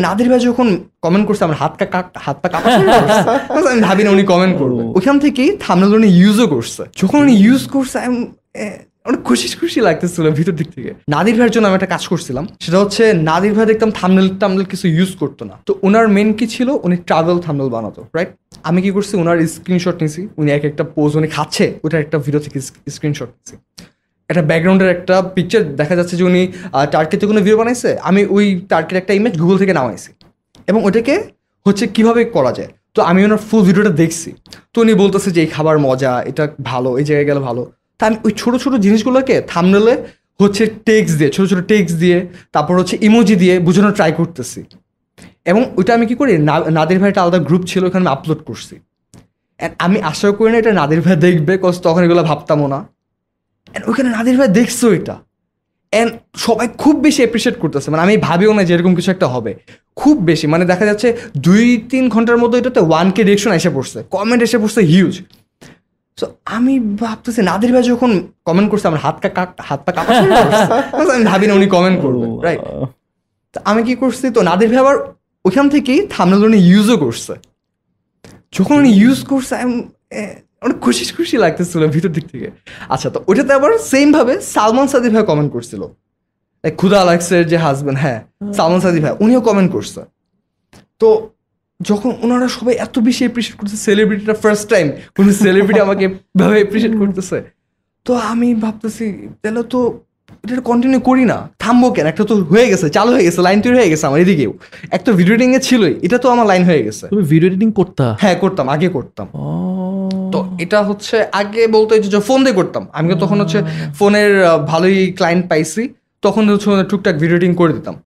নাদির ভাই যখন কমেন্ট করছে, আমার হাত কা হাত পা কাঁপা আমি ভাবি না উনি কমেন্ট করবে। ওখান থেকেই থামনেল উনি ইউজও করছে। যখন উনি ইউজ করছে অনেক খুশি খুশি লাগতেছিল ভিতর দিক থেকে। নাদির ভাইয়ের জন্য আমি একটা কাজ করছিলাম। সেটা হচ্ছে, নাদির ভাই দেখতাম থামনেল টামনেল কিছু ইউজ করতো না। তো ওনার মেন কি ছিল? উনি ট্রাভেল থামনেল বানাতো রাইট আমি কি করছি? ওনার স্ক্রিনশট নিছি। উনি এক একটা পোজ উনি খাচ্ছে, ওটার একটা ভিডিও থেকে স্ক্রিনশট নিছি। একটা ব্যাকগ্রাউন্ডের একটা পিকচার দেখা যাচ্ছে যে উনি টার্কিতে কোনো ভিডিও বানাইছে। আমি ওই টার্কির একটা ইমেজ গুগল থেকে নামাইছি। এবং ওটাকে হচ্ছে কীভাবে করা যায়? তো আমি ওনার ফুল ভিডিওটা দেখছি। তো উনি বলতেছে যে এই খাবার মজা, এটা ভালো, এই জায়গায় গেলে ভালো। তা আমি ওই ছোটো ছোটো জিনিসগুলোকে থামনেলে হচ্ছে টেক্স দিয়ে, ছোটো ছোটো টেক্স দিয়ে, তারপর হচ্ছে ইমোজি দিয়ে বোঝানোর ট্রাই করতেছি। এবং ওইটা আমি কি করি? নাদির ভাই একটা আলাদা গ্রুপ ছিল ওখানে আমি আপলোড করছি। আমি আশা করি না এটা নাদের ভাই দেখবে কজ তখন এগুলো ভাবতামও না। অ্যান্ড ওখানে নাদির ভাই দেখছ এটা। অ্যান্ড সবাই খুব বেশি অ্যাপ্রিসিয়েট করতেছে। মানে আমি ভাবিও না যে এরকম কিছু একটা হবে। খুব বেশি। মানে দেখা যাচ্ছে দুই তিন ঘণ্টার মধ্যে এটাতে ওয়ান কে রিয়েকশন এসে পড়ছে। কমেন্ট এসে পড়ছে হিউজ সো আমি ভাবতেছি নাদির ভাই যখন কমেন্ট করছে আমার হাত কা হাত পা কাঁপা শুরু করছে। তখন আমি ভাবি না উনি কমেন্ট করবে রাইট তো আমি কি করছি তো নাদির ভাই আবার ওখান থেকেই থামনেল ইউজও করছে। যখন উনি ইউজ করছে অনেক খুশি খুশি লাগতেছিল ভিতর দিক থেকে। আচ্ছা তো ওটাতে আবার সেম ভাবে সালমান সাদি ভাই কমেন্ট করছিল। খুদা আলাক্সের যে হাজবেন্ড হ্যাঁ সালমান সাদি ভাই উনিও কমেন্ট করছে। তো যখন ওনারা সবাই এত বেশি এপ্রিসিয়েট করছে সেলিব্রিটিটা ফার্স্ট টাইম কোনো সেলিব্রিটি আমাকে ভাবে এপ্রিসিয়েট করতেছে। তো আমি ভাবতেছি তাহলে তো এটা কন্টিনিউ করি না থামবো কেন? একটা তো হয়ে গেছে চালু হয়ে গেছে লাইন তৈরি হয়ে গেছে আমার এদিকেও। একটা ভিডিও এডিটিং এ ছিলই এটা তো আমার লাইন হয়ে গেছে। তুমি ভিডিও এডিটিং করতা? হ্যাঁ করতাম আগে করতাম। এটা হচ্ছে আগে বলতে যে ফোন দিয়ে করতাম। আমি তো তখন হচ্ছে ফোনের ভালোই ক্লায়েন্ট পাইছি তখন হচ্ছে টুকটাক ভিডিও এডিটিং করে দিতাম।